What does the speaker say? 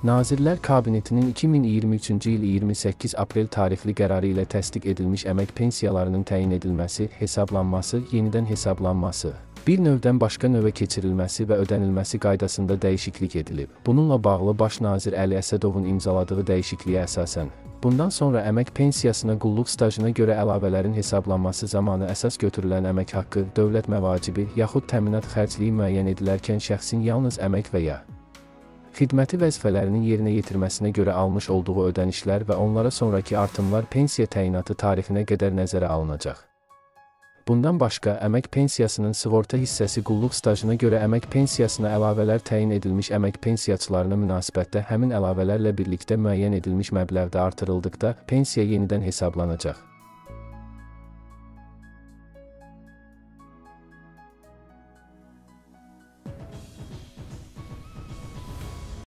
Nazirlər Kabinetinin 2023-cü il 28 aprel tarixli qərarı ilə təsdiq edilmiş əmək pensiyalarının təyin edilməsi, hesablanması, yenidən hesablanması, bir növdən başqa növə keçirilməsi və ödənilməsi qaydasında dəyişiklik edilib. Bununla bağlı Baş nazir Əli Əsədovun imzaladığı dəyişikliyə əsasən Bundan sonra əmək pensiyasına qulluq stajına görə əlavələrin hesablanması zamanı əsas götürülən əmək haqqı, dövlət məvacibi yaxud təminat xərcliyi müəyyən edilərkən şəxsin yalnız əmək və ya xidməti vəzifələrinin yerinə yetirməsinə görə almış olduğu ödənişlər və onlara sonrakı artımlar pensiya təyinatı tarixinə qədər nəzərə alınacaq. Bundan başqa, əmək pensiyasının sığorta hissəsi qulluq stajına görə əmək pensiyasına əlavələr təyin edilmiş əmək pensiyaçılarına münasibətdə həmin əlavələrlə birlikdə müəyyən edilmiş məbləğdə artırıldıqda pensiya yenidən hesablanacaq.